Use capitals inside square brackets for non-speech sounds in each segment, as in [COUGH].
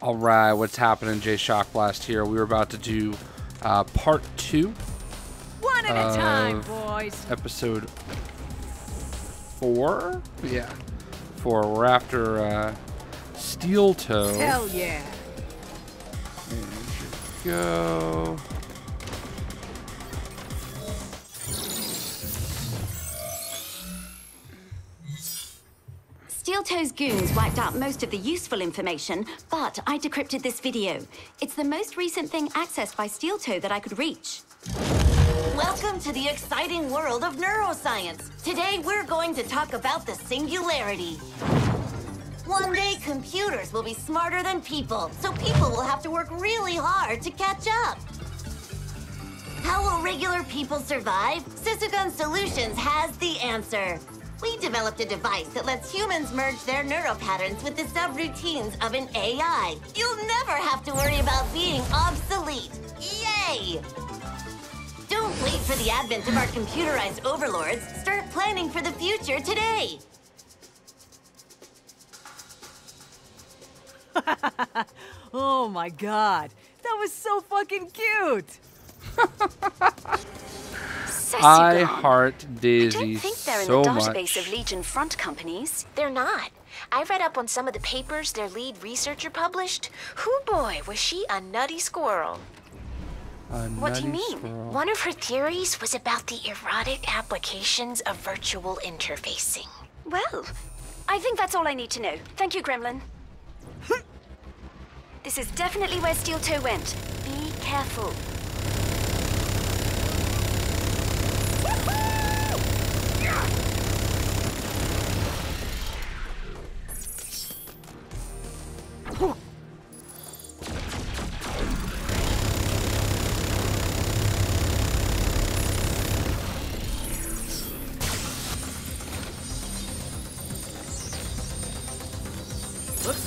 All right, what's happening, Jay Shockblast here. We were about to do uh, part two. One at a time, boys. Episode four? Yeah, four. We're after uh, Steeltoe. Hell yeah. Go. Toe's goons wiped out most of the useful information, but I decrypted this video. It's the most recent thing accessed by Steeltoe that I could reach. Welcome to the exciting world of neuroscience. Today we're going to talk about the singularity. One day computers will be smarter than people, so people will have to work really hard to catch up. How will regular people survive? Sysagon Solutions has the answer. We developed a device that lets humans merge their neural patterns with the subroutines of an AI. You'll never have to worry about being obsolete. Yay! Don't wait for the advent of our computerized overlords. Start planning for the future today. [LAUGHS] Oh my god. That was so fucking cute. [LAUGHS] I heart Daisy I don't think they're so in the database much. of Legion front companies. They're not. I read up on some of the papers their lead researcher published. Who boy, was she a nutty squirrel. A What do you mean? squirrel. One of her theories was about the erotic applications of virtual interfacing. Well, I think that's all I need to know. Thank you, Gremlin. Hm. this is definitely where Steeltoe went. Be careful.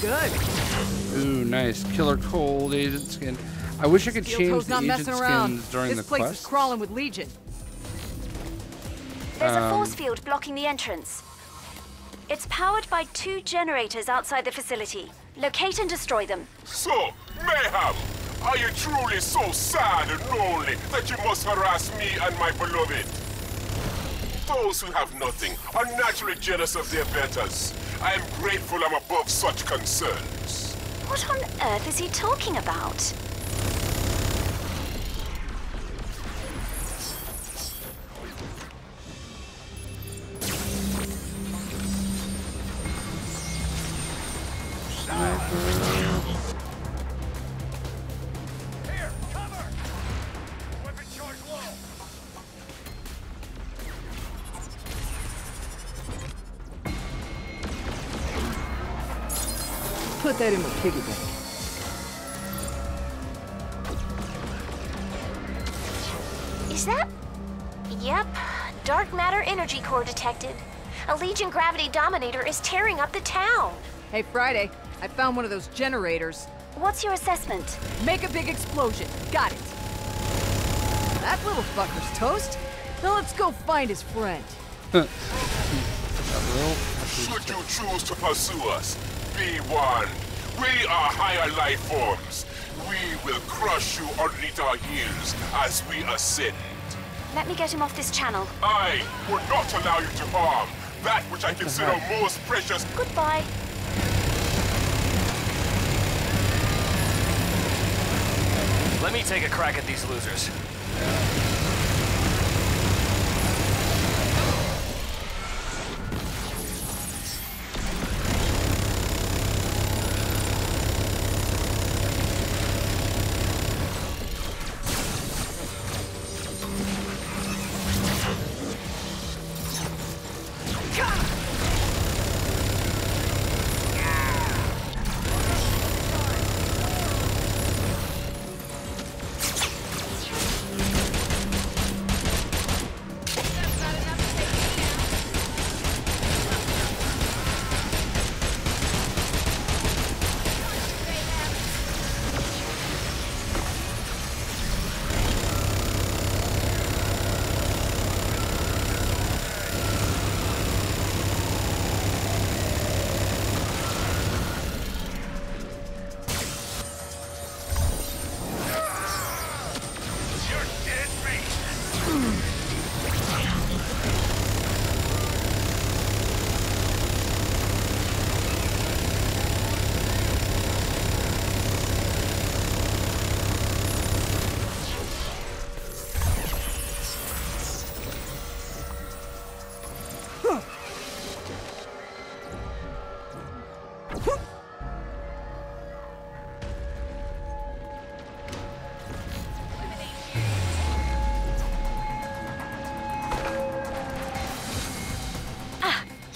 Good. Ooh, nice. Killer Cold Agent Skin. I wish I could Steel change Toe's the not agent messing skins around. during this the place is crawling with Legion. There's a Um, force field blocking the entrance. It's powered by two generators outside the facility. Locate and destroy them. So, Mayhem, are you truly so sad and lonely that you must harass me and my beloved? Those who have nothing are naturally jealous of their betters. I am grateful I'm above such concerns. What on earth is he talking about? Put that in my piggy bank. Is that? Yep. Dark matter energy core detected. A Legion gravity dominator is tearing up the town. Hey, Friday. I found one of those generators. What's your assessment? Make a big explosion. Got it. That little fucker's toast. Now let's go find his friend. Should you choose to pursue us, be one. We are higher life forms. We will crush you underneath our heels as we ascend. Let me get him off this channel. I will not allow you to harm that which I consider most precious. Goodbye. Let me take a crack at these losers.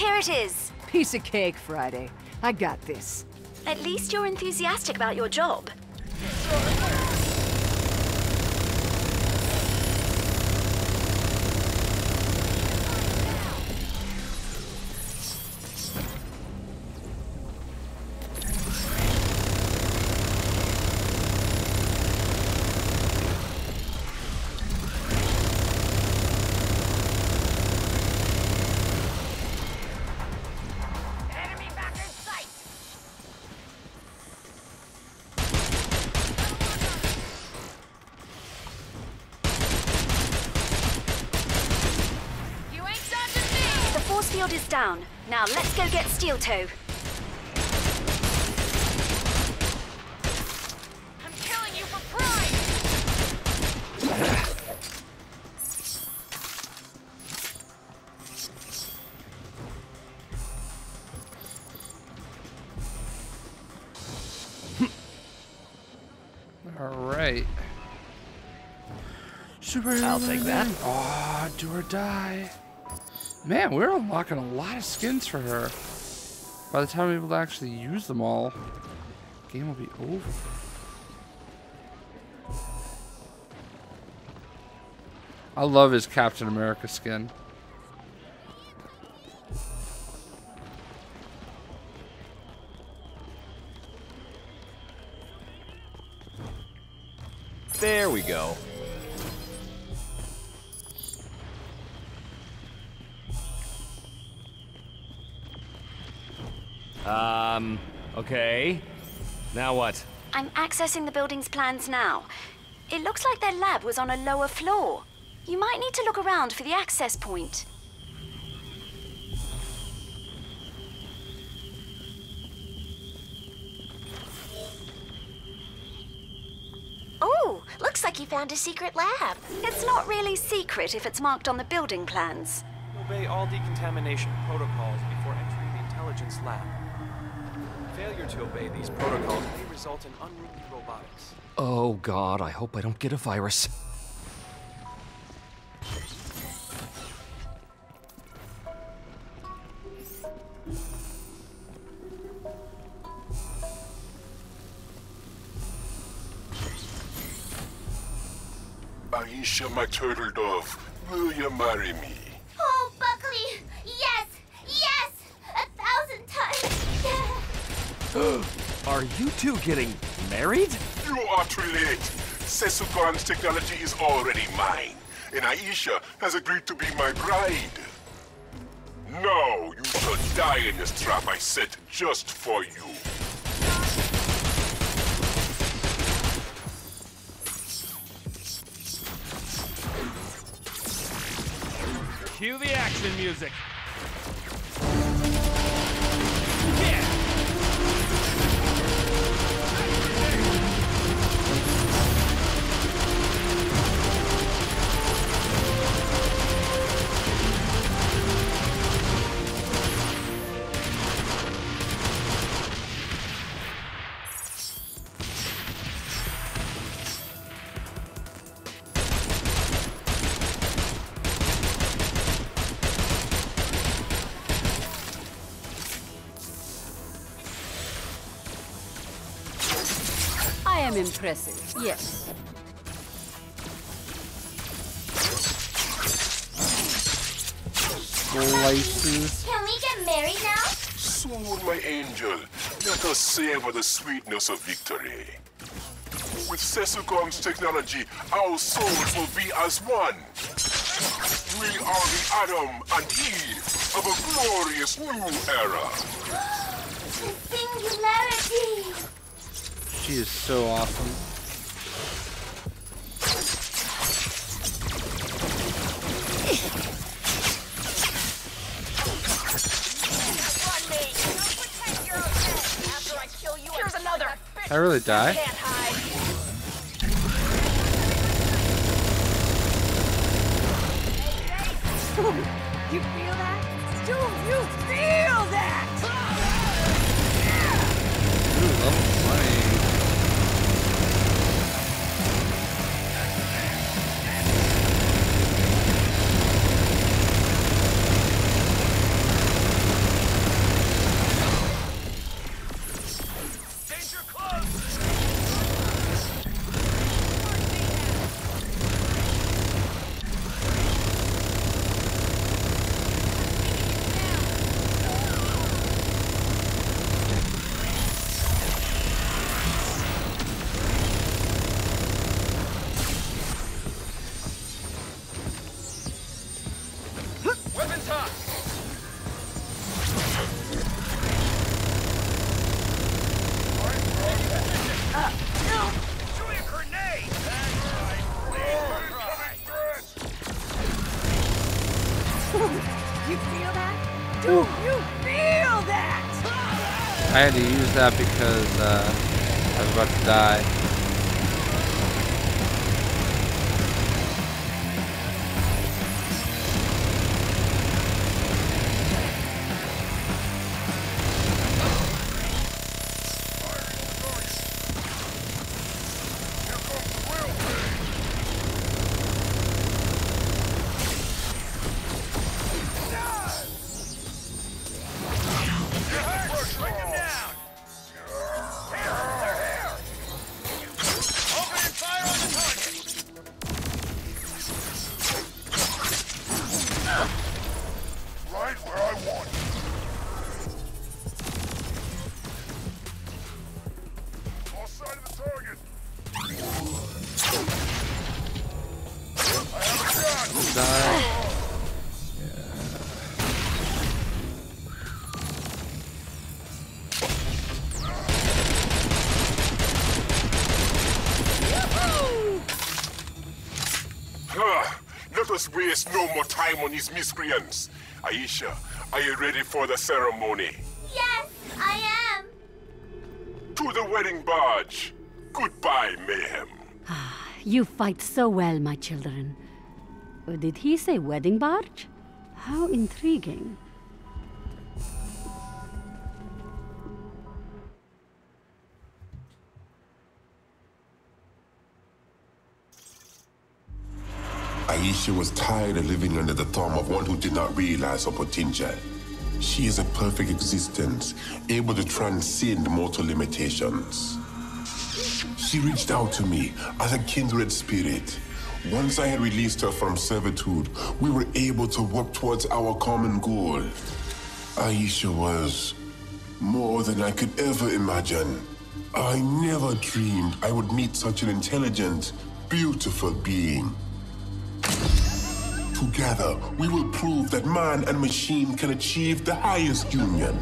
Here it is. Piece of cake, Friday. I got this. At least you're enthusiastic about your job. Down. Now let's go get Steeltoe. I'm killing you for pride! [LAUGHS] All right. Super I'll take that. Oh, do or die. Man, we're unlocking a lot of skins for her. By the time we're able to actually use them all, the game will be over. I love his Captain America skin. There we go. Um, okay. Now what? I'm accessing the building's plans now. It looks like their lab was on a lower floor. You might need to look around for the access point. Oh, looks like you found a secret lab. It's not really secret if it's marked on the building plans. Obey all decontamination protocols before entering the intelligence lab. Failure to obey these protocols may result in unruly robotics. Oh god, I hope I don't get a virus. Aisha, my turtle dove, will you marry me? Oh, Buckley! Yes! Yes! A thousand times! [GASPS] Are you two getting married? You are too late. Sesugan's technology is already mine, and Aisha has agreed to be my bride. No, you shall die in this trap I set just for you. Cue the action music. I impressive, yes. Slices. Can we get married now? Soon, my angel, let us savor the sweetness of victory. With Sesugon's technology, our souls will be as one. We are the Adam and Eve of a glorious new era. [GASPS] The singularity! She is so awesome. I really die? You feel that? Do you feel that? I had to use that because uh, I was about to die. Die. Ah, let us waste no more time on these miscreants. Aisha, are you ready for the ceremony? Yes, I am. To the wedding barge. Goodbye, Mayhem. You fight so well, my children. Uh, Did he say wedding barge? How intriguing. Aisha was tired of living under the thumb of one who did not realize her potential. She is a perfect existence, able to transcend mortal limitations. She reached out to me as a kindred spirit. Once I had released her from servitude, we were able to work towards our common goal. Aisha was more than I could ever imagine. I never dreamed I would meet such an intelligent, beautiful being. Together, we will prove that man and machine can achieve the highest union.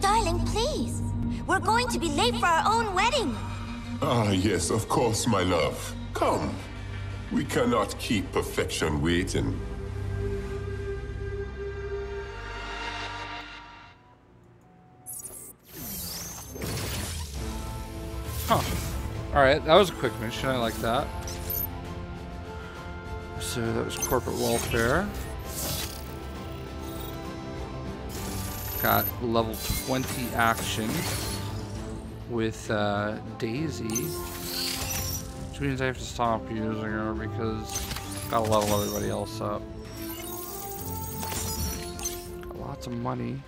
Darling, please. We're going to be late for our own wedding. Ah, yes, of course, my love. Come. We cannot keep perfection waiting. Huh. Alright, that was a quick mission. I like that. So that was corporate welfare. Got level 20 action with uh, Daisy. Which means I have to stop using her because I gotta level everybody else up. Got lots of money.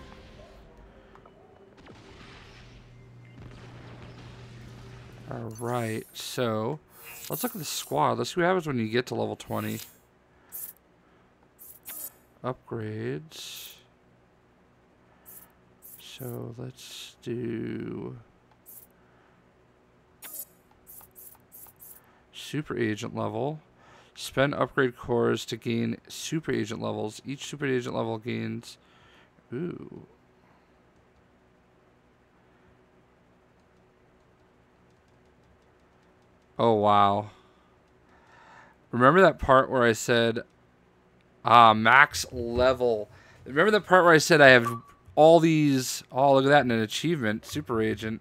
Alright, so let's look at the squad. Let's see what happens when you get to level 20. Upgrades. So let's do super agent level. Spend upgrade cores to gain super agent levels. Each super agent level gains. Ooh. Oh, wow. Remember that part where I said, ah, max level. Remember the part where I said I have all these, oh, look at that, in an achievement, super agent.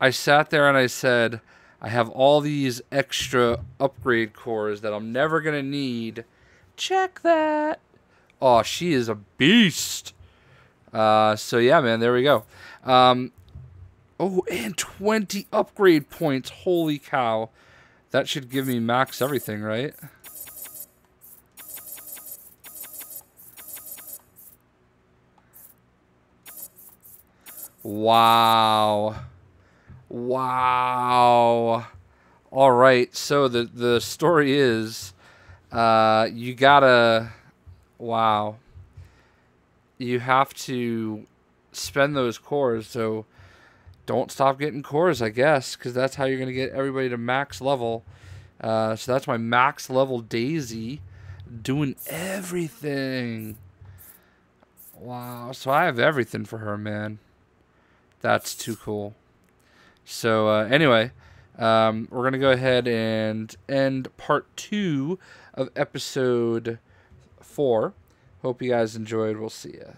I sat there and I said, I have all these extra upgrade cores that I'm never going to need. Check that. Oh, she is a beast. Uh, so yeah, man, there we go. Um, oh, and 20 upgrade points. Holy cow. That should give me max everything, right? Wow. Wow. All right. So the the story is uh you got to wow. You have to spend those cores so don't stop getting cores, I guess, cuz that's how you're to get everybody to max level. Uh so that's my max level Daisy doing everything. Wow. So I have everything for her, man. That's too cool. So uh, anyway, um, we're gonna go ahead and end part two of episode four. Hope you guys enjoyed. We'll see ya.